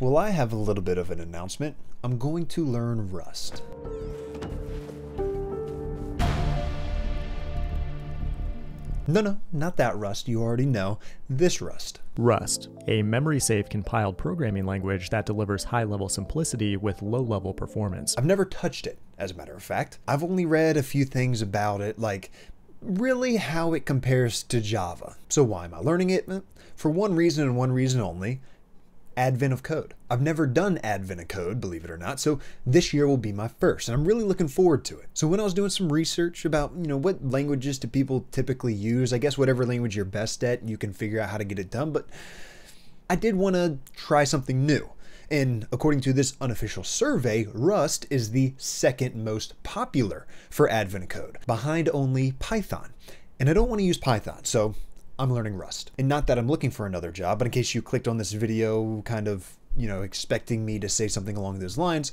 Well, I have a little bit of an announcement. I'm going to learn Rust. No, no, not that Rust you already know. This Rust. Rust, a memory safe compiled programming language that delivers high level simplicity with low level performance. I've never touched it, as a matter of fact. I've only read a few things about it, like really how it compares to Java. So why am I learning it? For one reason and one reason only advent of code. I've never done advent of code, believe it or not, so this year will be my first, and I'm really looking forward to it. So when I was doing some research about, you know, what languages do people typically use, I guess whatever language you're best at, you can figure out how to get it done, but I did want to try something new. And according to this unofficial survey, Rust is the second most popular for Advent of code, behind only Python. And I don't want to use Python, so I'm learning Rust. And not that I'm looking for another job, but in case you clicked on this video kind of, you know, expecting me to say something along those lines,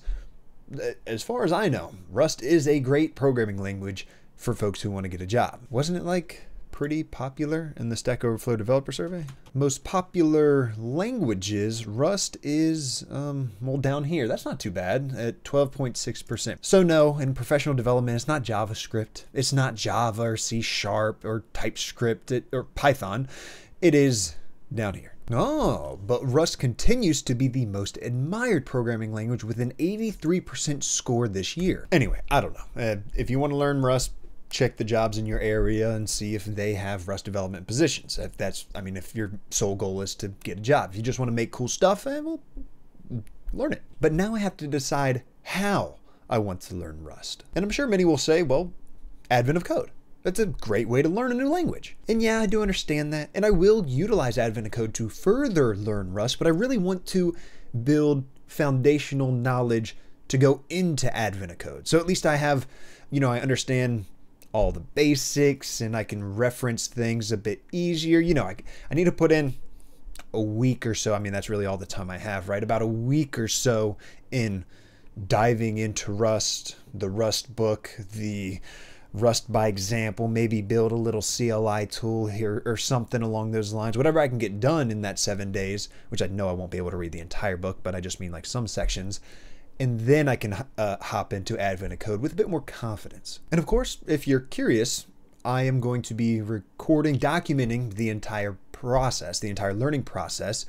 uh, as far as I know, Rust is a great programming language for folks who want to get a job. Wasn't it like pretty popular in the Stack Overflow developer survey. Most popular languages, Rust is, um, well, down here. That's not too bad at 12.6%. So no, in professional development, it's not JavaScript. It's not Java or C Sharp or TypeScript or Python. It is down here. Oh, but Rust continues to be the most admired programming language with an 83% score this year. Anyway, I don't know. Uh, if you want to learn Rust, check the jobs in your area and see if they have Rust development positions. If that's, I mean, if your sole goal is to get a job, if you just want to make cool stuff, eh, well, learn it. But now I have to decide how I want to learn Rust. And I'm sure many will say, well, Advent of Code. That's a great way to learn a new language. And yeah, I do understand that. And I will utilize Advent of Code to further learn Rust, but I really want to build foundational knowledge to go into Advent of Code. So at least I have, you know, I understand all the basics and I can reference things a bit easier. You know, I, I need to put in a week or so. I mean, that's really all the time I have, right? About a week or so in diving into Rust, the Rust book, the Rust by example, maybe build a little CLI tool here or something along those lines. Whatever I can get done in that seven days, which I know I won't be able to read the entire book, but I just mean like some sections and then I can uh, hop into Advent Code with a bit more confidence. And of course, if you're curious, I am going to be recording, documenting the entire process, the entire learning process,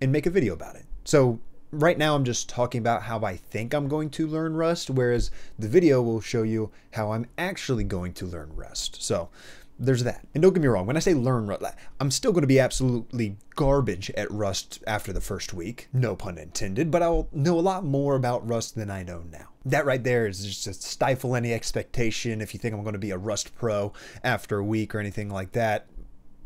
and make a video about it. So right now I'm just talking about how I think I'm going to learn Rust, whereas the video will show you how I'm actually going to learn Rust. So there's that. And don't get me wrong, when I say learn Rust, I'm still going to be absolutely garbage at Rust after the first week, no pun intended, but I'll know a lot more about Rust than I know now. That right there is just to stifle any expectation if you think I'm going to be a Rust pro after a week or anything like that.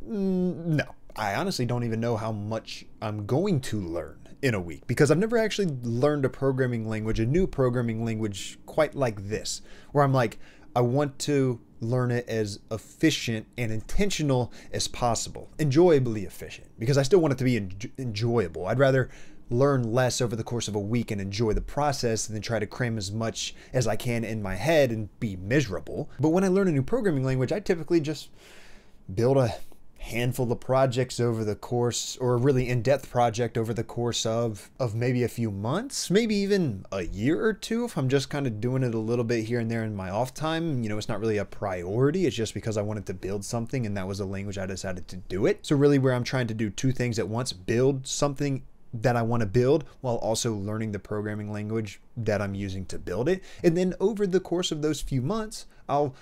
Mm, no. I honestly don't even know how much I'm going to learn in a week because I've never actually learned a programming language, a new programming language quite like this, where I'm like, I want to learn it as efficient and intentional as possible, enjoyably efficient, because I still want it to be en- enjoyable. I'd rather learn less over the course of a week and enjoy the process than try to cram as much as I can in my head and be miserable. But when I learn a new programming language, I typically just build a handful of projects over the course or a really in-depth project over the course of of maybe a few months maybe even a year or two if i'm just kind of doing it a little bit here and there in my off time you know it's not really a priority it's just because i wanted to build something and that was a language i decided to do it so really where i'm trying to do two things at once build something that I want to build while also learning the programming language that I'm using to build it. And then over the course of those few months, I'll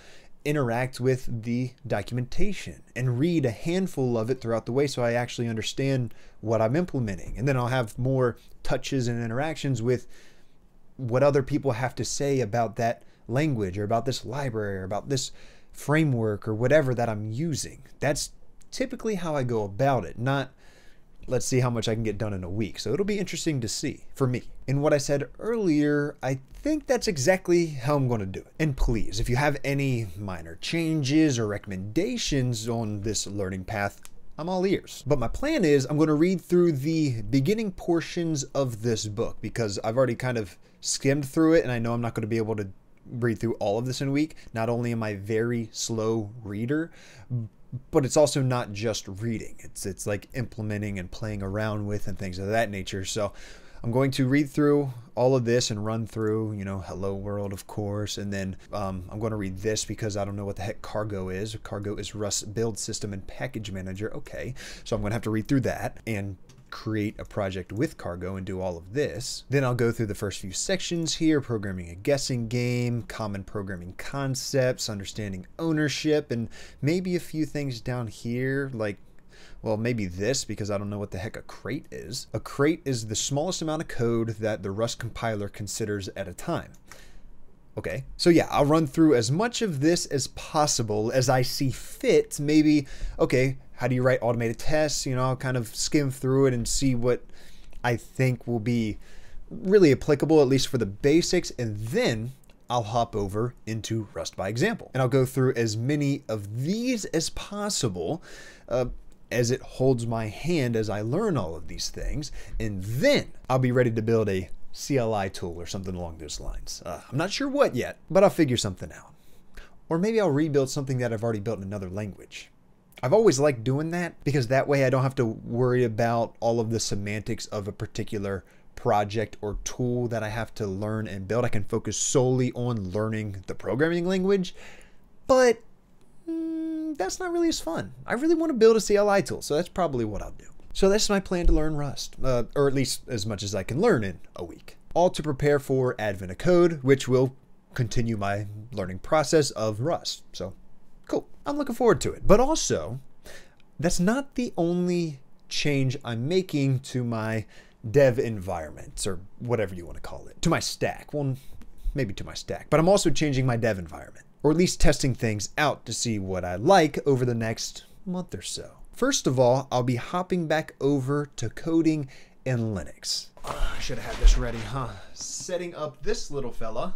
interact with the documentation and read a handful of it throughout the way so I actually understand what I'm implementing. And then I'll have more touches and interactions with what other people have to say about that language or about this library or about this framework or whatever that I'm using. That's typically how I go about it, not let's see how much I can get done in a week. So it'll be interesting to see for me. In what I said earlier, I think that's exactly how I'm going to do it. And please, if you have any minor changes or recommendations on this learning path, I'm all ears. But my plan is I'm going to read through the beginning portions of this book because I've already kind of skimmed through it and I know I'm not going to be able to read through all of this in a week. Not only am I very slow reader, but it's also not just reading. It's it's like implementing and playing around with and things of that nature. So I'm going to read through all of this and run through, you know, hello world, of course. And then um, I'm going to read this because I don't know what the heck cargo is. Cargo is Rust build system and package manager. Okay. So I'm going to have to read through that and create a project with Cargo and do all of this. Then I'll go through the first few sections here, programming a guessing game, common programming concepts, understanding ownership, and maybe a few things down here like well, maybe this because I don't know what the heck a crate is. A crate is the smallest amount of code that the Rust compiler considers at a time. Okay, so yeah, I'll run through as much of this as possible as I see fit. Maybe, okay, how do you write automated tests? You know, I'll kind of skim through it and see what I think will be really applicable, at least for the basics. And then I'll hop over into Rust by example. And I'll go through as many of these as possible. Uh, as it holds my hand as I learn all of these things, and then I'll be ready to build a CLI tool or something along those lines. Uh, I'm not sure what yet, but I'll figure something out. Or maybe I'll rebuild something that I've already built in another language. I've always liked doing that because that way I don't have to worry about all of the semantics of a particular project or tool that I have to learn and build. I can focus solely on learning the programming language. But that's not really as fun. I really want to build a CLI tool, so that's probably what I'll do. So that's my plan to learn Rust, uh, or at least as much as I can learn in a week. All to prepare for Advent of Code, which will continue my learning process of Rust. So cool. I'm looking forward to it. But also, that's not the only change I'm making to my dev environment, or whatever you want to call it, to my stack. Well, maybe to my stack, but I'm also changing my dev environment or at least testing things out to see what I like over the next month or so. First of all, I'll be hopping back over to coding in Linux. I should have had this ready, huh? Setting up this little fella,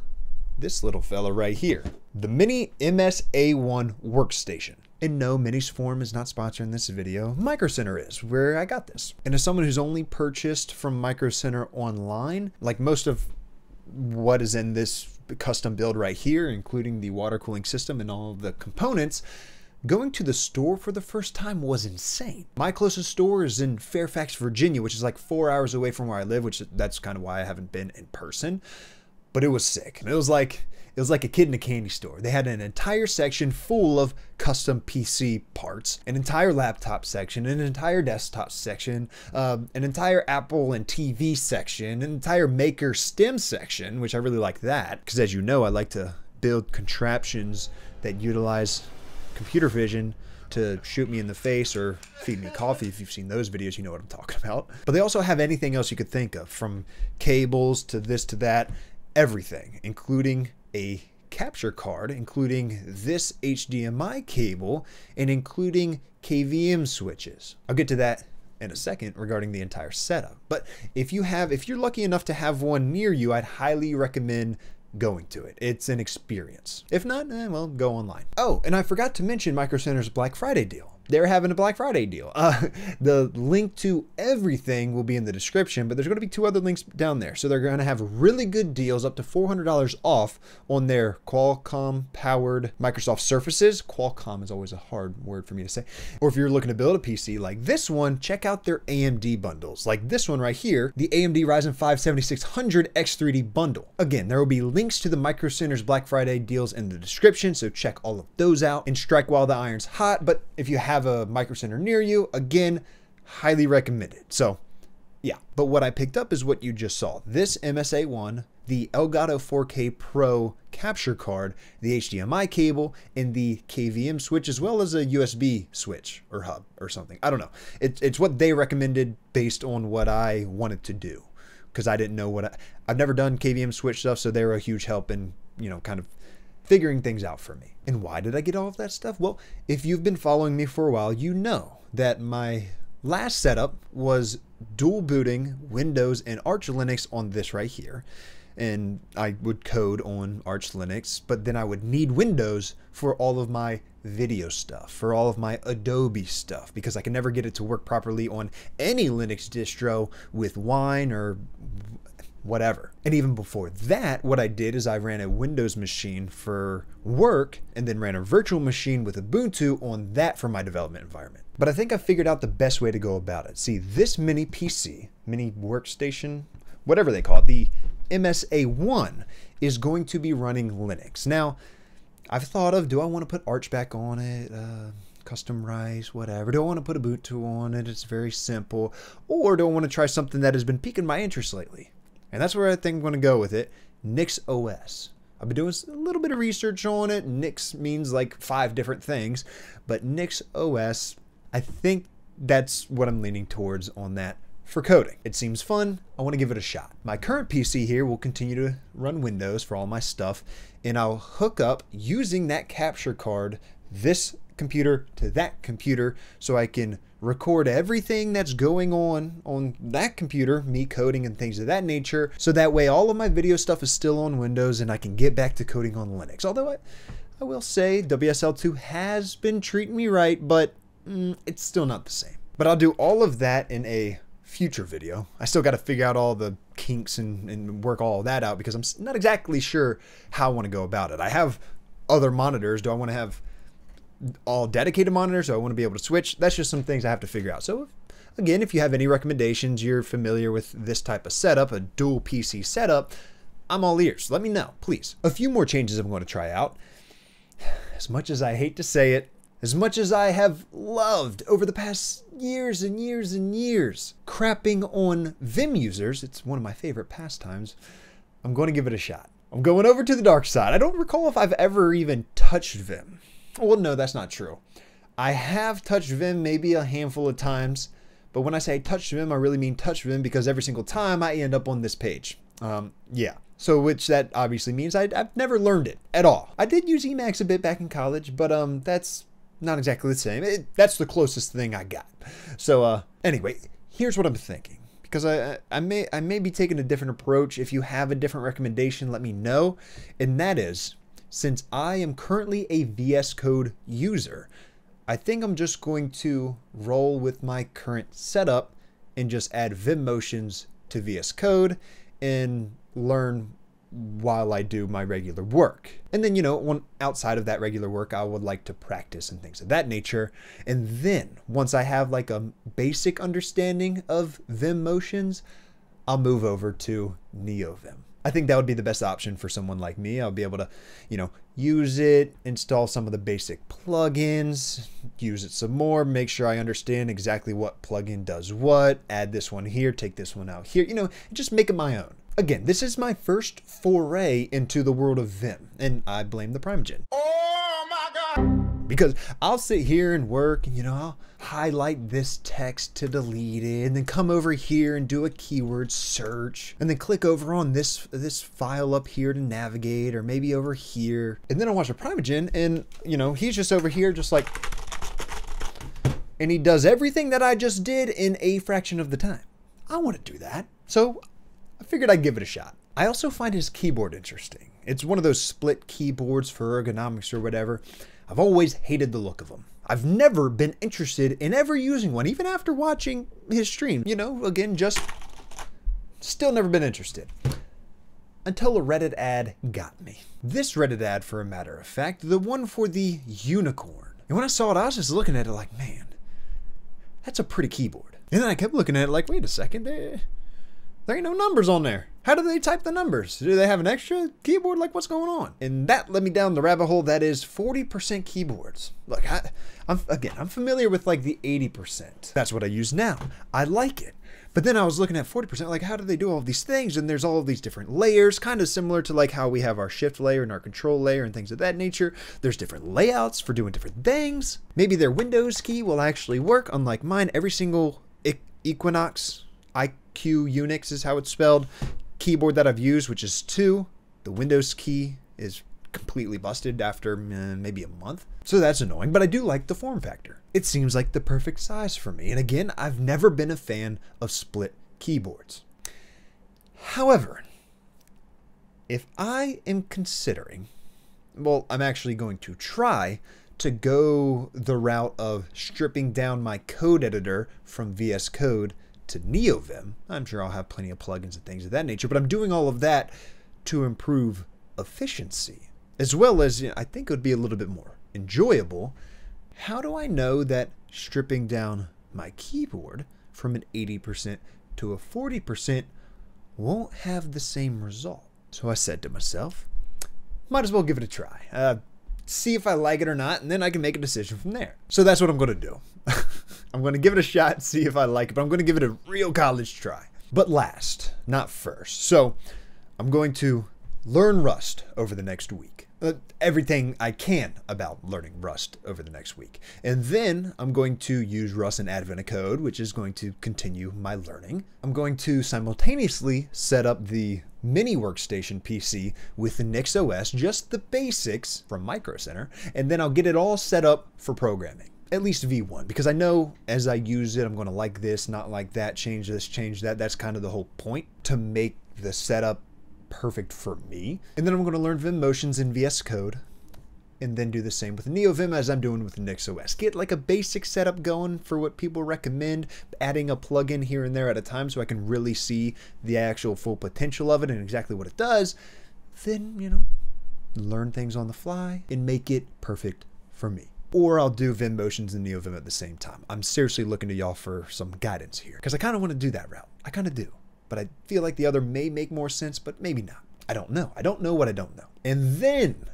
this little fella right here, the Mini MSA1 workstation. And no, Minisforum is not sponsoring this video. Micro Center is, where I got this. And as someone who's only purchased from Micro Center online, like most of what is in this custom build right here, including the water cooling system and all of the components, going to the store for the first time was insane. My closest store is in Fairfax, Virginia, which is like four hours away from where I live, which that's kind of why I haven't been in person. But it was sick. It was like it was like a kid in a candy store. They had an entire section full of custom PC parts, an entire laptop section, an entire desktop section, uh, an entire Apple and TV section, an entire Maker STEM section, which I really like that because, as you know, I like to build contraptions that utilize computer vision to shoot me in the face or feed me coffee. If you've seen those videos, you know what I'm talking about. But they also have anything else you could think of from cables to this to that, everything, including a capture card, including this HDMI cable and including KVM switches. I'll get to that in a second regarding the entire setup. But if you have, if you're lucky enough to have one near you, I'd highly recommend going to it. It's an experience. If not, eh, well, go online. Oh, and I forgot to mention Micro Center's Black Friday deal they're having a Black Friday deal. Uh, the link to everything will be in the description, but there's going to be two other links down there. So they're going to have really good deals up to $400 off on their Qualcomm powered Microsoft Surfaces. Qualcomm is always a hard word for me to say. Or if you're looking to build a PC like this one, check out their AMD bundles. Like this one right here, the AMD Ryzen 5 7600 X3D bundle. Again, there will be links to the Micro Center's Black Friday deals in the description, so check all of those out and strike while the iron's hot. But if you have have a Micro Center near you, again, highly recommended. So, yeah. But what I picked up is what you just saw. This MSA1, the Elgato 4K Pro capture card, the HDMI cable, and the KVM switch, as well as a USB switch or hub or something. I don't know. It, it's what they recommended based on what I wanted to do because I didn't know what I, I've never done KVM switch stuff, so they were a huge help in, you know, kind of figuring things out for me. And why did I get all of that stuff? Well, if you've been following me for a while, you know that my last setup was dual booting Windows and Arch Linux on this right here. And I would code on Arch Linux, but then I would need Windows for all of my video stuff, for all of my Adobe stuff, because I can never get it to work properly on any Linux distro with Wine or whatever. And even before that, what I did is I ran a Windows machine for work and then ran a virtual machine with Ubuntu on that for my development environment. But I think I figured out the best way to go about it. See, this mini PC, mini workstation, whatever they call it, the MSA1 is going to be running Linux. Now, I've thought of do I want to put Arch back on it? Uh, custom rice, whatever. Do I want to put Ubuntu on it? It's very simple. Or do I want to try something that has been piquing my interest lately? And that's where I think I'm going to go with it Nix OS. I've been doing a little bit of research on it. Nix means like five different things, but Nix OS, I think that's what I'm leaning towards on that for coding. It seems fun. I want to give it a shot. My current PC here will continue to run Windows for all my stuff, and I'll hook up using that capture card this computer to that computer so I can record everything that's going on on that computer, me coding and things of that nature. So that way all of my video stuff is still on Windows and I can get back to coding on Linux. Although I, I will say WSL2 has been treating me right, but mm, it's still not the same. But I'll do all of that in a future video. I still got to figure out all the kinks and, and work all that out because I'm not exactly sure how I want to go about it. I have other monitors. Do I want to have all dedicated monitors? Do I want to be able to switch? That's just some things I have to figure out. So again, if you have any recommendations, you're familiar with this type of setup, a dual PC setup, I'm all ears. Let me know, please. A few more changes I'm going to try out. As much as I hate to say it, as much as I have loved over the past years and years and years crapping on Vim users, it's one of my favorite pastimes, I'm going to give it a shot. I'm going over to the dark side. I don't recall if I've ever even touched Vim. Well, no, that's not true. I have touched Vim maybe a handful of times, but when I say touch Vim, I really mean touch Vim because every single time I end up on this page. Um, yeah. So, which that obviously means I, have never learned it at all. I did use Emacs a bit back in college, but um, that's not exactly the same. It, that's the closest thing I got. So, uh, anyway, here's what I'm thinking because I, I may I may be taking a different approach. If you have a different recommendation, let me know. And that is, since I am currently a VS Code user, I think I'm just going to roll with my current setup and just add Vim motions to VS Code and learn while I do my regular work. And then, you know, outside of that regular work, I would like to practice and things of that nature. And then once I have like a basic understanding of Vim motions, I'll move over to NeoVim. I think that would be the best option for someone like me. I'll be able to, you know, use it, install some of the basic plugins, use it some more, make sure I understand exactly what plugin does what, add this one here, take this one out here, you know, just make it my own. Again, this is my first foray into the world of Vim, and I blame the Primeagen. Oh my god! Because I'll sit here and work, and you know, I'll highlight this text to delete it, and then come over here and do a keyword search, and then click over on this this file up here to navigate, or maybe over here, and then I watch a Primeagen and you know, he's just over here, just like, and he does everything that I just did in a fraction of the time. I want to do that. So I figured I'd give it a shot. I also find his keyboard interesting. It's one of those split keyboards for ergonomics or whatever. I've always hated the look of them. I've never been interested in ever using one, even after watching his stream. You know, again, just still never been interested. Until a Reddit ad got me. This Reddit ad, for a matter of fact, the one for the unicorn. And when I saw it, I was just looking at it like, man, that's a pretty keyboard. And then I kept looking at it like, wait a second, there, there ain't no numbers on there. How do they type the numbers? Do they have an extra keyboard? Like, what's going on? And that led me down the rabbit hole that is 40% keyboards. Look, I, am again, I'm familiar with like the 80%. That's what I use now. I like it. But then I was looking at 40%, like, how do they do all these things? And there's all these different layers, kind of similar to like how we have our shift layer and our control layer and things of that nature. There's different layouts for doing different things. Maybe their Windows key will actually work, unlike mine. Every single Equinox IQ Unix is how it's spelled. Keyboard that I've used, which is two. The Windows key is completely busted after uh, maybe a month. So that's annoying, but I do like the form factor. It seems like the perfect size for me. And again, I've never been a fan of split keyboards. However, if I am considering, well, I'm actually going to try to go the route of stripping down my code editor from VS Code to NeoVim. I'm sure I'll have plenty of plugins and things of that nature, but I'm doing all of that to improve efficiency, as well as you know, I think it would be a little bit more enjoyable. How do I know that stripping down my keyboard from an 80% to a 40% won't have the same result. So I said to myself, might as well give it a try. Uh, see if I like it or not, and then I can make a decision from there. So that's what I'm going to do. I'm going to give it a shot, see if I like it, but I'm going to give it a real college try. But last, not first. So I'm going to learn Rust over the next week. Uh, everything I can about learning Rust over the next week. And then I'm going to use Rust and Advent of Code, which is going to continue my learning. I'm going to simultaneously set up the mini workstation PC with the NixOS, just the basics from Micro Center, and then I'll get it all set up for programming at least V1 because I know as I use it, I'm going to like this, not like that, change this, change that. That's kind of the whole point to make the setup perfect for me. And then I'm going to learn Vim motions in VS Code and then do the same with NeoVim as I'm doing with NixOS. Get like a basic setup going for what people recommend, adding a plugin here and there at a time so I can really see the actual full potential of it and exactly what it does. Then, you know, learn things on the fly and make it perfect for me. Or I'll do Vim motions and NeoVim at the same time. I'm seriously looking to y'all for some guidance here because I kind of want to do that route. I kind of do but I feel like the other may make more sense, but maybe not. I don't know. I don't know what I don't know. And then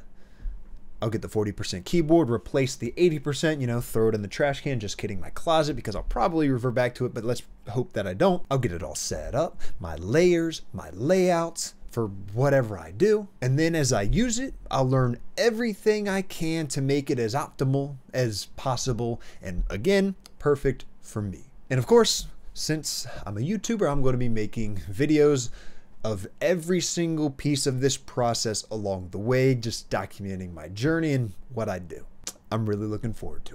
I'll get the 40% keyboard, replace the 80%, you know, throw it in the trash can. Just kidding, my closet, because I'll probably revert back to it, but let's hope that I don't. I'll get it all set up, my layers, my layouts for whatever I do. And then as I use it, I'll learn everything I can to make it as optimal as possible. And again, perfect for me. And of course, since I'm a YouTuber, I'm going to be making videos of every single piece of this process along the way, just documenting my journey and what I do. I'm really looking forward to it.